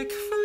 music